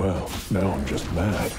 Well, now I'm just mad.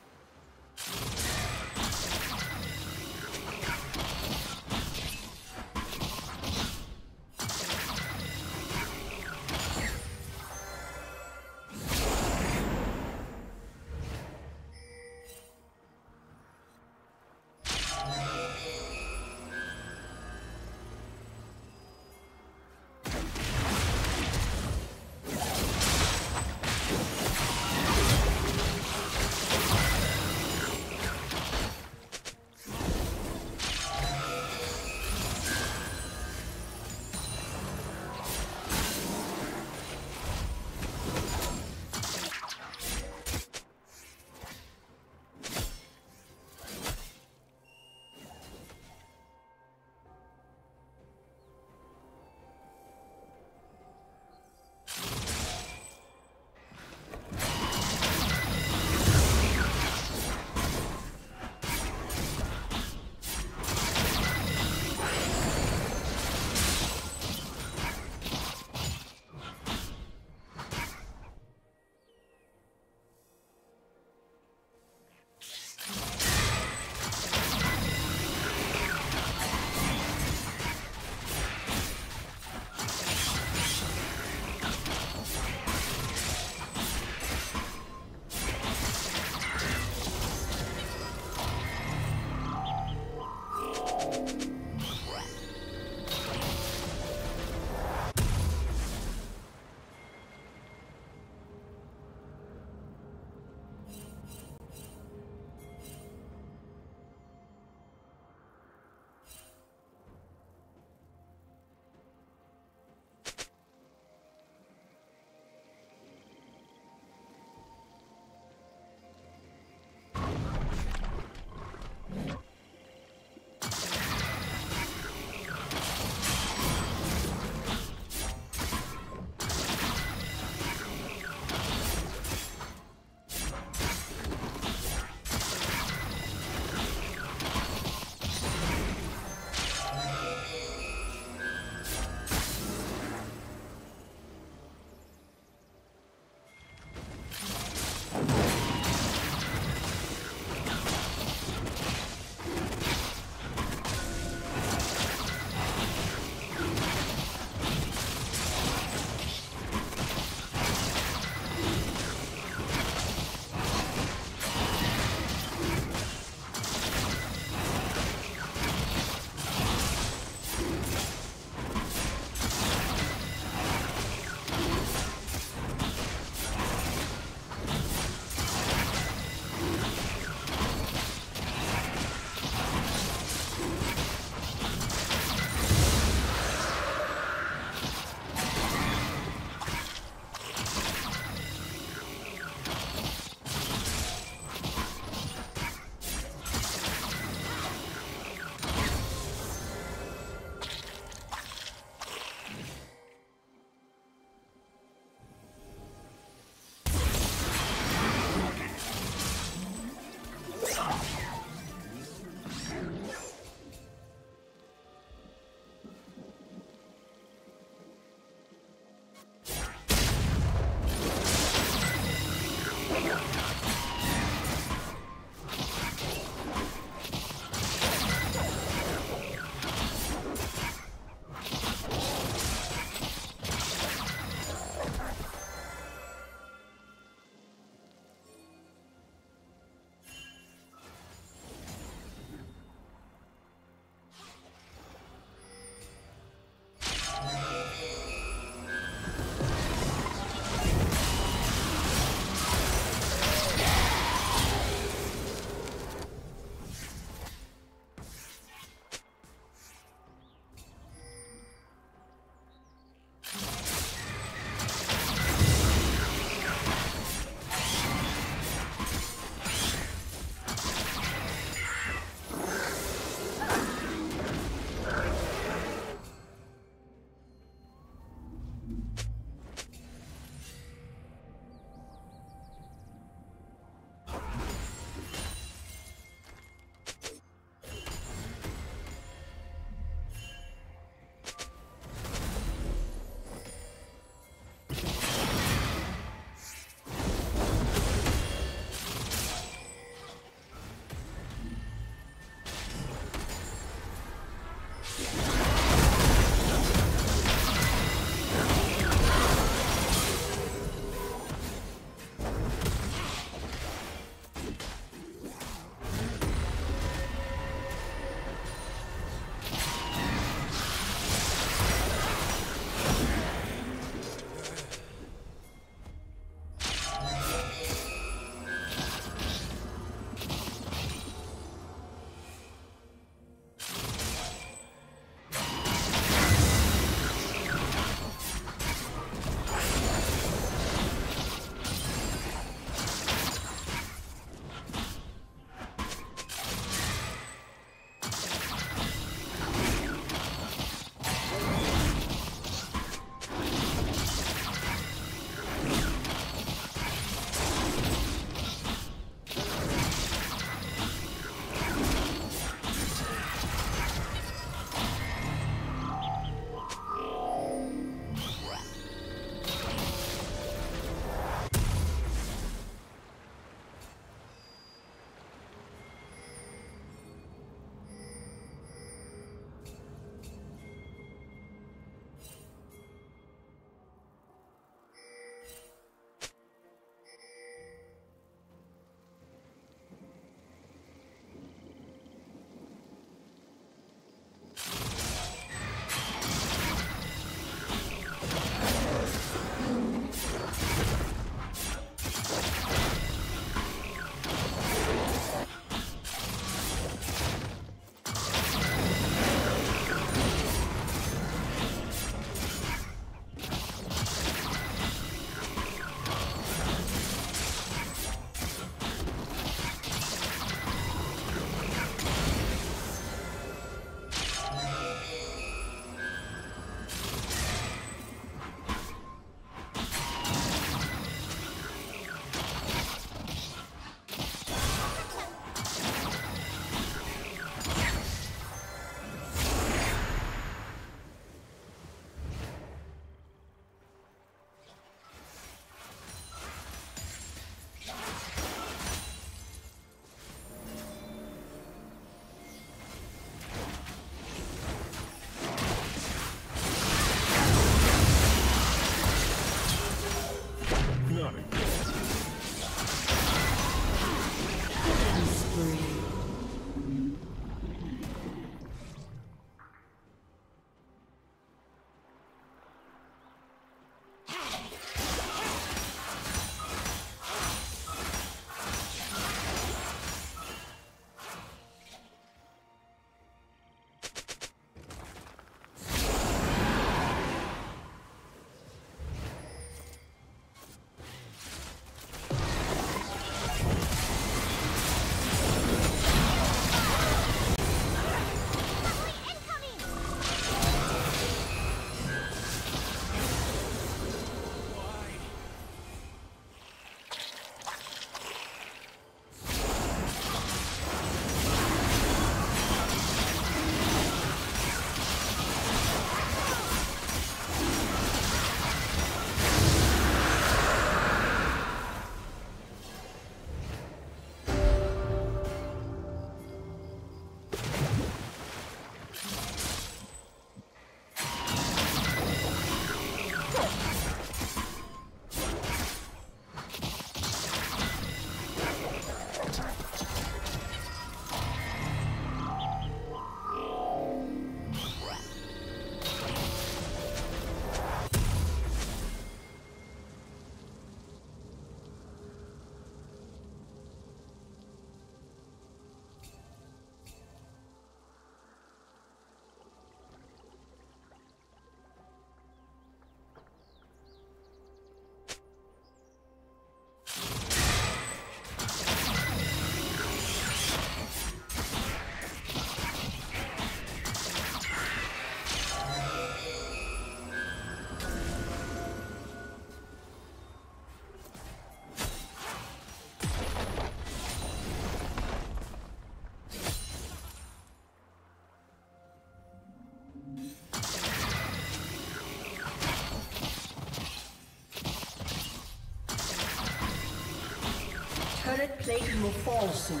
Turret plating will fall soon.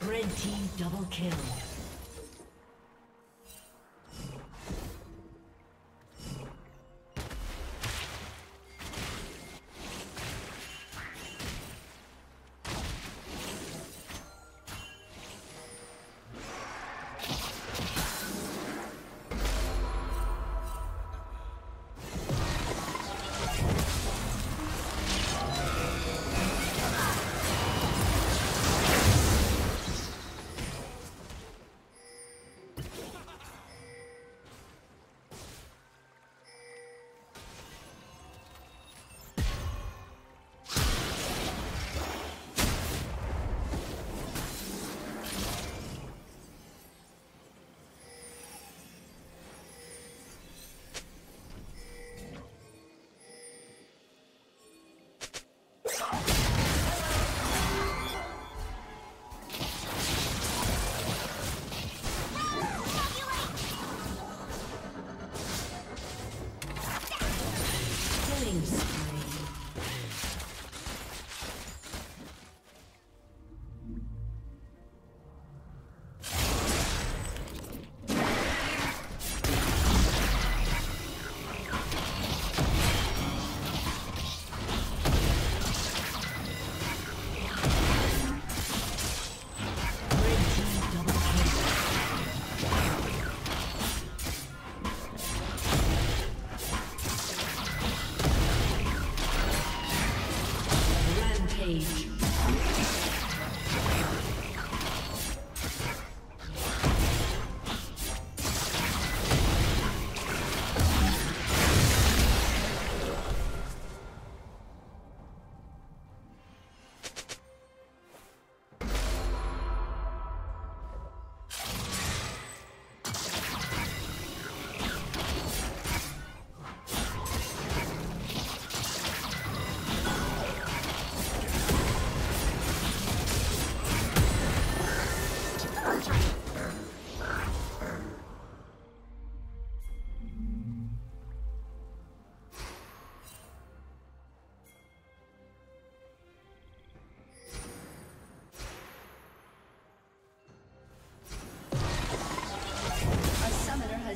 Red team double kill.